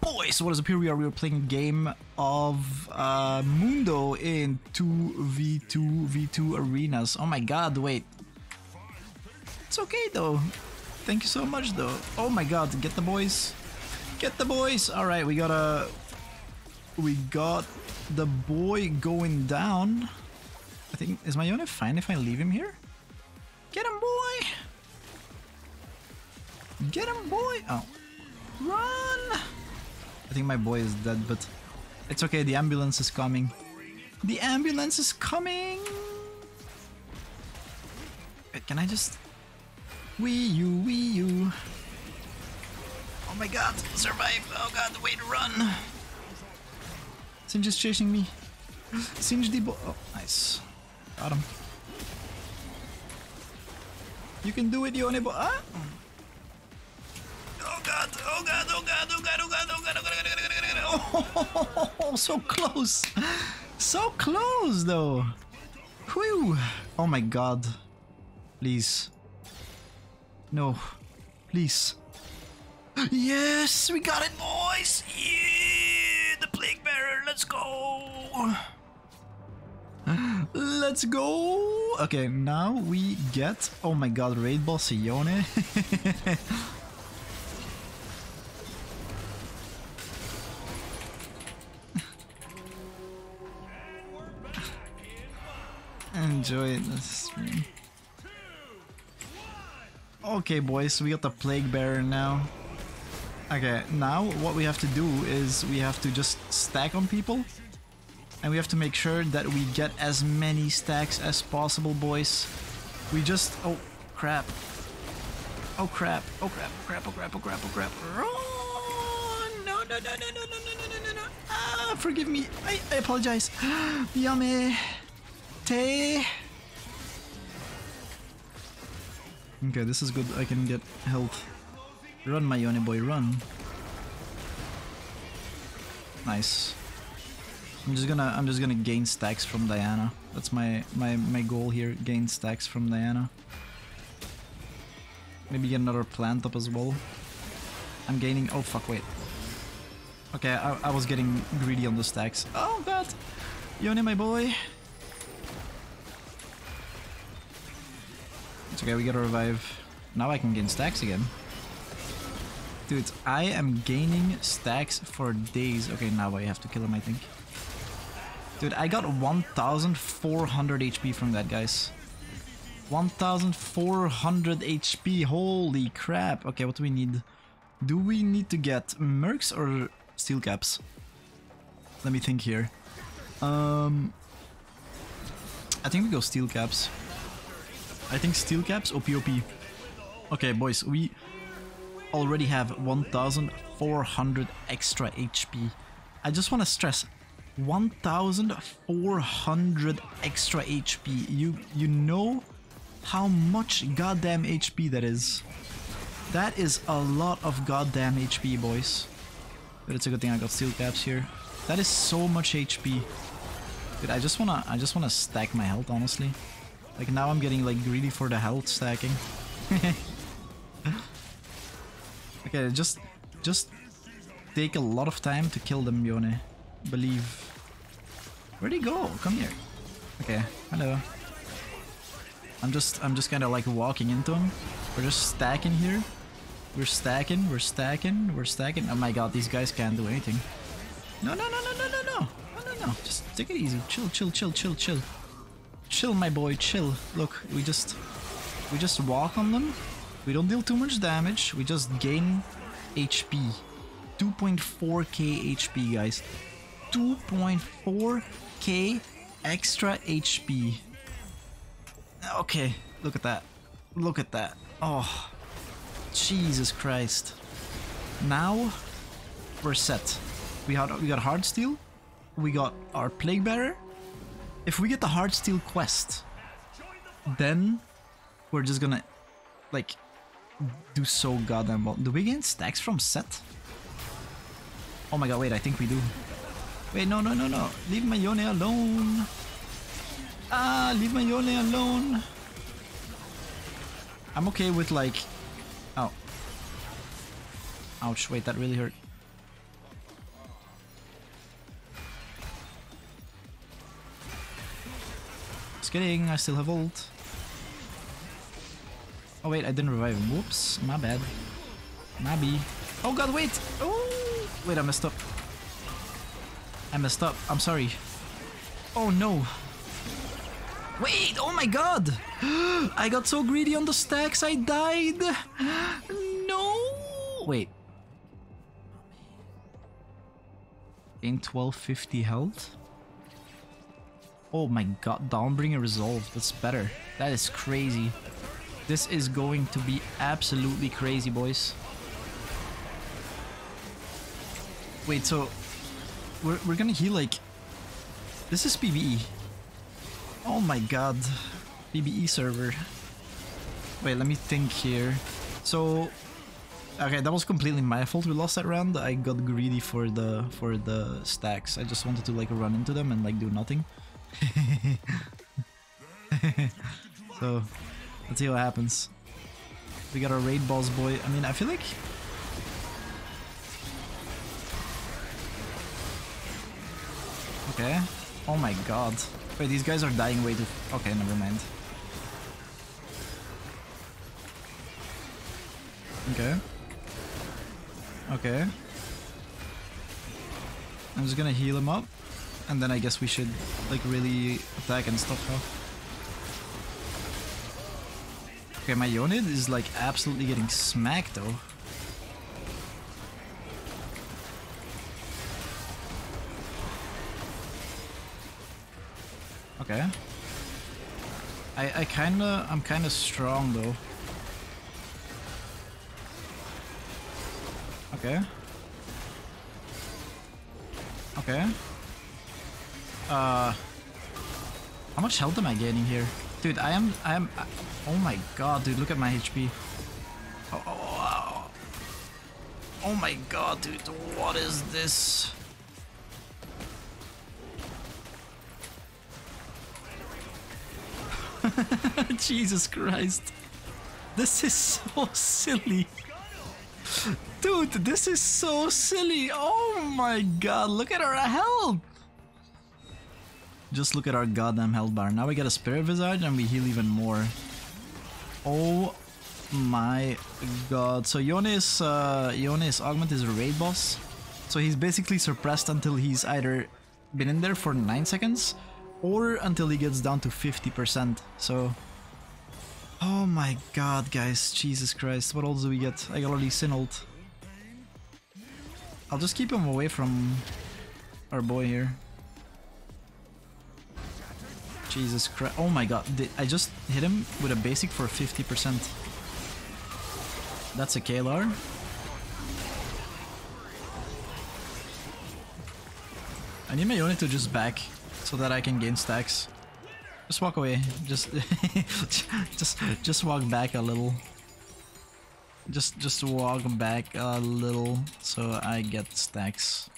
Boys, what is up here? We are, we are playing a game of uh, Mundo in 2v2 v2 arenas. Oh my god, wait. It's okay though. Thank you so much though. Oh my god, get the boys. Get the boys. Alright, we got a... We got the boy going down. I think, is my unit fine if I leave him here? Get him, boy! Get him, boy! Oh. Run! I think my boy is dead, but it's okay, the ambulance is coming. The ambulance is coming! Wait, can I just... Wee you, wee you. Oh my god, survive! Oh god, Wait! run! Singed is chasing me. Singed the boy. Oh, nice. Got him. You can do it, Yonebo- Ah! Oh god, oh god, oh god, oh god, oh god, oh god, oh god! Oh so close. So close though. Whew. Oh my god. Please. No. Please. Yes, we got it, boys. Yeah, the Plaguebearer. Let's go. Let's go. Okay, now we get. Oh my god, raid boss Yone. Enjoy the stream. Okay, boys, so we got the Plaguebearer now. Okay, now what we have to do is we have to just stack on people. And we have to make sure that we get as many stacks as possible, boys. We just... Oh, crap. Oh, crap. Oh, crap. Oh, crap. Oh, crap. Oh, crap. Oh, crap. Oh, no, no, no, no, no, no, no, no, no, no. Ah, forgive me. I, I apologize. Yame. Okay, this is good. I can get health. Run, my Yone boy, run. Nice. I'm just gonna I'm just gonna gain stacks from Diana. That's my my my goal here. Gain stacks from Diana. Maybe get another plant up as well. I'm gaining. Oh fuck! Wait. Okay, I, I was getting greedy on the stacks. Oh god, Yone, my boy. It's okay. We gotta revive. Now I can gain stacks again. Dude, I am gaining stacks for days. Okay, now I have to kill him, I think. Dude, I got 1400 HP from that, guys. 1400 HP, holy crap. Okay, what do we need? Do we need to get mercs or steel caps? Let me think here. Um, I think we go steel caps. I think steel caps, OP OP. Okay, boys, we already have 1400 extra HP. I just want to stress, 1400 extra HP. You you know how much goddamn HP that is. That is a lot of goddamn HP, boys. But it's a good thing I got steel caps here. That is so much HP. Dude, I just wanna I just wanna stack my health honestly. Like now I'm getting like greedy for the health stacking. okay, just just take a lot of time to kill them, Yone. Believe. Where'd he go? Come here. Okay, hello. I'm just I'm just kinda like walking into him. We're just stacking here. We're stacking, we're stacking, we're stacking. Oh my god, these guys can't do anything. No no no no no no no no no no. Just take it easy. Chill, chill, chill, chill, chill. Chill my boy, chill. Look, we just we just walk on them. We don't deal too much damage. We just gain HP. 2.4k HP, guys. 2.4k extra HP. Okay, look at that. Look at that. Oh, Jesus Christ. Now we're set. We had we got Heartsteel. We got our Plaguebearer. If we get the Heartsteel quest, then we're just gonna like do so goddamn well. Do we gain stacks from set? Oh my god, wait, I think we do. Wait, no, no, no, no. Leave my Yone alone. Ah, leave my Yone alone. I'm okay with like... Oh. Ouch, wait, that really hurt. Kidding, I still have ult. Oh wait, I didn't revive him. Whoops, my bad. Maybe. Oh god, wait! Oh! Wait, I messed up. I messed up. I'm sorry. Oh no. Wait, oh my god! I got so greedy on the stacks, I died! No! Wait. In 1250 health? Oh my god, Dawnbringer Resolve. That's better. That is crazy. This is going to be absolutely crazy, boys. Wait, so we're, we're gonna heal like... This is PBE. Oh my god. PBE server. Wait, let me think here. So... Okay, that was completely my fault we lost that round. I got greedy for the for the stacks. I just wanted to like run into them and like do nothing. so, let's see what happens. We got our raid balls, boy. I mean, I feel like... Okay. Oh my god. Wait, these guys are dying way too... Okay, never mind. Okay. Okay. I'm just gonna heal him up. And then I guess we should like really attack and stuff huh? Okay, my unit is like absolutely getting smacked though. Okay. I I kinda I'm kinda strong though. Okay. Okay. Uh, how much health am I gaining here? Dude, I am, I am, oh my god, dude, look at my HP. Oh, oh, oh, oh my god, dude, what is this? Jesus Christ. This is so silly. Dude, this is so silly. Oh my god, look at our health. Just look at our goddamn health bar. Now we get a Spirit Visage and we heal even more. Oh my god. So Yone's, uh, Yone's Augment is a raid boss. So he's basically suppressed until he's either been in there for 9 seconds or until he gets down to 50%. So... Oh my god, guys. Jesus Christ. What else do we get? I got already Sin ult. I'll just keep him away from our boy here. Jesus Christ. Oh my god. I just hit him with a basic for 50%. That's a Kalar. I need my unit to just back so that I can gain stacks. Just walk away. Just just just walk back a little. Just just walk back a little so I get stacks.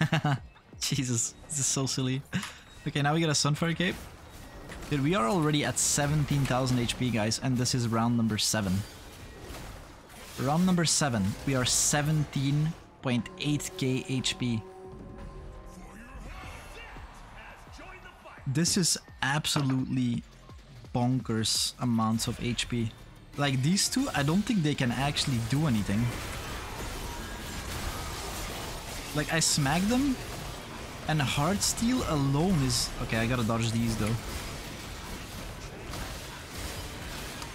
Jesus, this is so silly. Okay, now we get a Sunfire Cape. Dude, we are already at 17,000 HP, guys, and this is round number 7. Round number 7, we are 17.8k HP. This is absolutely bonkers amounts of HP. Like these two, I don't think they can actually do anything. Like I smack them and Heartsteel alone is... Okay, I gotta dodge these though.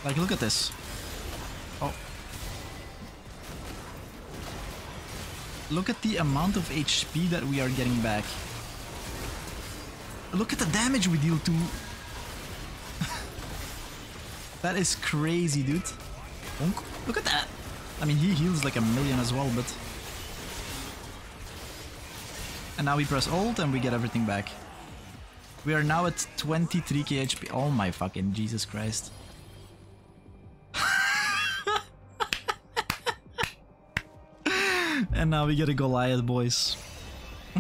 Like, look at this. Oh. Look at the amount of HP that we are getting back. Look at the damage we deal to. that is crazy, dude. Look at that. I mean, he heals like a million as well, but... And now we press ult and we get everything back. We are now at 23k HP. Oh my fucking Jesus Christ. And now we get a Goliath, boys.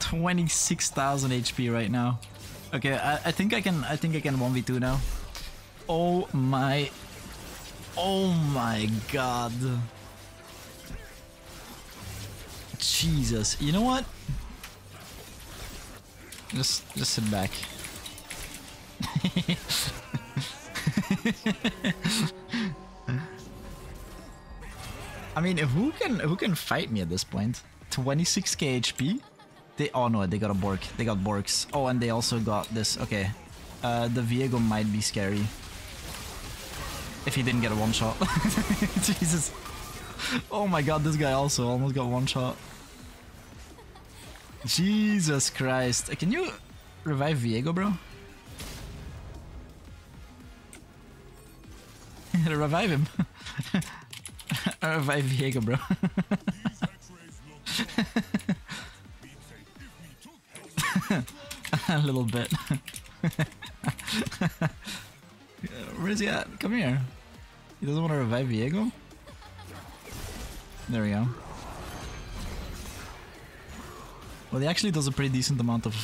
26,000 HP right now. Okay, I, I think I can I think I can 1v2 now. Oh my Oh my god. Jesus. You know what? Just just sit back. I mean, who can who can fight me at this point? 26k HP? They oh no, they got a Bork. They got Borks. Oh, and they also got this. Okay, uh, the Viego might be scary if he didn't get a one shot. Jesus. Oh my god, this guy also almost got one shot. Jesus Christ. Can you revive Viego, bro? revive him. revive Viego, bro. a little bit. Where is he at? Come here. He doesn't want to revive Viego? There we go. Well, he actually does a pretty decent amount of...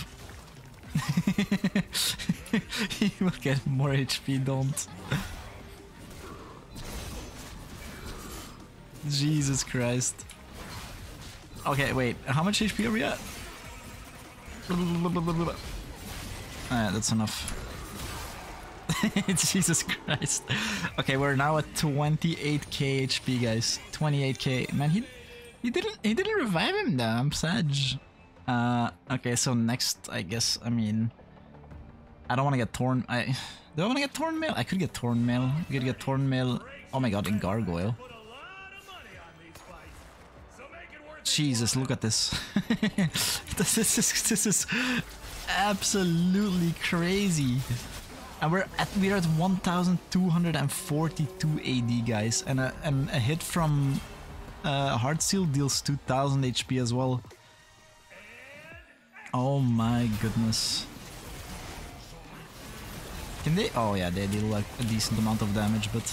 he will get more HP, don't. Jesus Christ. Okay, wait, how much HP are we at? Alright, that's enough. Jesus Christ. Okay, we're now at 28k HP, guys. 28k. Man, he he didn't he didn't revive him though. I'm sad. Uh, okay, so next, I guess. I mean, I don't want to get torn. I do I want to get torn mail? I could get torn mail. I could get torn mail. Oh my god, in gargoyle. Jesus, look at this. this is this is absolutely crazy. And we're at we're at 1242 AD guys and a and a hit from uh Heartsteel deals 2000 HP as well. Oh my goodness. Can they Oh yeah, they deal like a decent amount of damage, but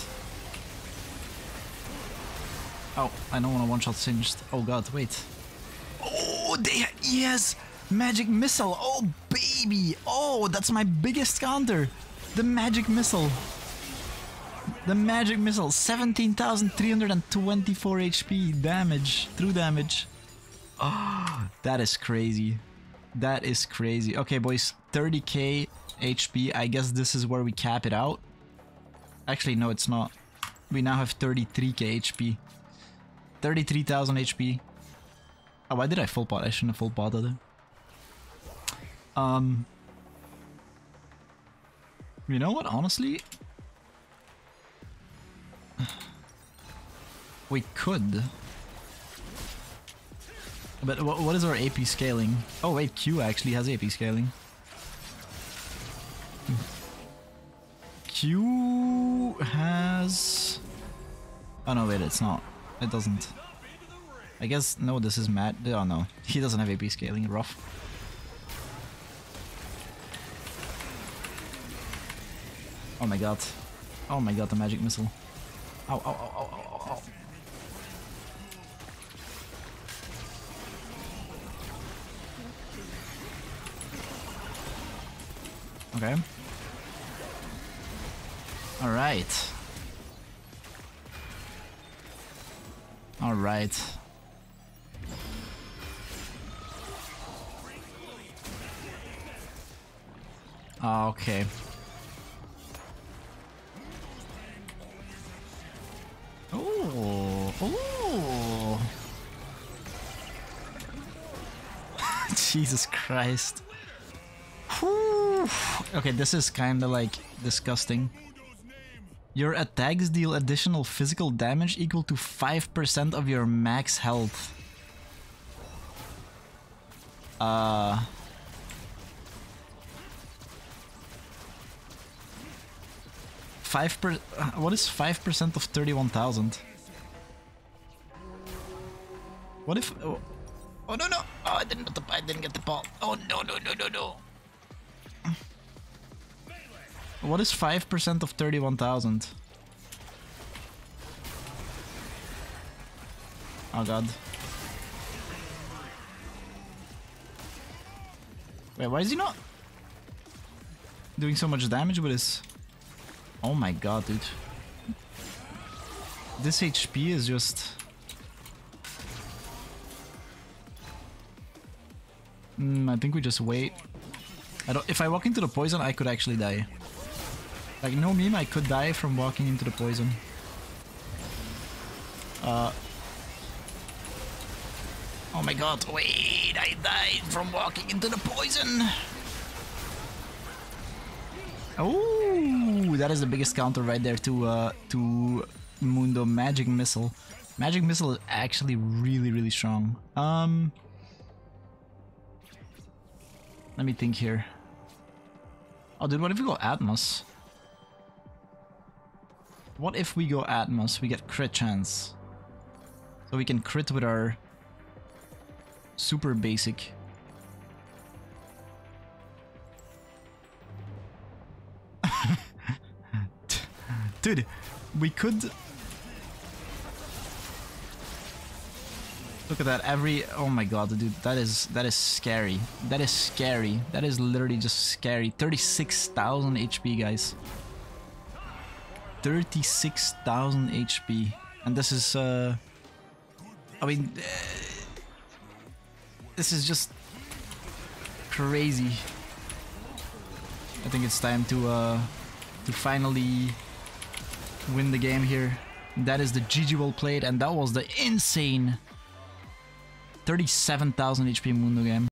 Oh, I don't want to one-shot singed. Oh god, wait. Oh, they yes! Magic missile! Oh baby! Oh, that's my biggest counter! The magic missile. The magic missile. 17,324 HP damage. True damage. Oh, that is crazy. That is crazy. Okay, boys. 30k HP. I guess this is where we cap it out. Actually, no, it's not. We now have 33k HP. 33,000 HP. Oh, why did I full pot? I shouldn't have full potted it. Um, you know what, honestly? We could. But what is our AP scaling? Oh wait, Q actually has AP scaling. Q has... Oh no, wait, it's not. It doesn't. I guess, no, this is Matt. Oh no, he doesn't have AP scaling, rough. Oh my god. Oh my god, the magic missile. Ow, ow, ow, ow, ow, ow. Okay. Alright. Alright. Ah, okay. Oh, oh. Jesus Christ. Whew. Okay, this is kind of like disgusting. Your attacks deal additional physical damage equal to 5% of your max health. Uh... Five per. What is five percent of thirty-one thousand? What if? Oh, oh, no no! Oh, I didn't I didn't get the ball. Oh no no no no no! What is five percent of thirty-one thousand? Oh god. Wait, why is he not doing so much damage with his? Oh my god, dude. This HP is just... Mm, I think we just wait. I don't, if I walk into the poison, I could actually die. Like, no meme, I could die from walking into the poison. Uh, oh my god, wait, I died from walking into the poison! Oh, that is the biggest counter right there to uh, to Mundo Magic Missile. Magic Missile is actually really, really strong. Um, let me think here. Oh, dude, what if we go Atmos? What if we go Atmos? We get crit chance. So we can crit with our super basic. Dude, we could... Look at that, every... Oh my god, dude, that is that is scary. That is scary. That is literally just scary. 36,000 HP, guys. 36,000 HP. And this is, uh... I mean... Uh, this is just... Crazy. I think it's time to, uh... To finally win the game here. That is the GG well played, and that was the insane 37,000 HP Mundo game.